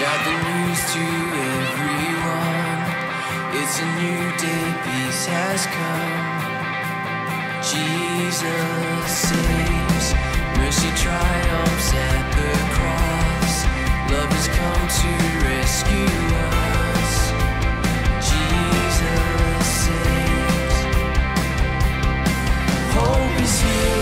Shout the news to everyone. It's a new day, peace has come. Jesus saves, mercy triumphs at the cross. Love has come to rescue us. Jesus saves. Hope is here.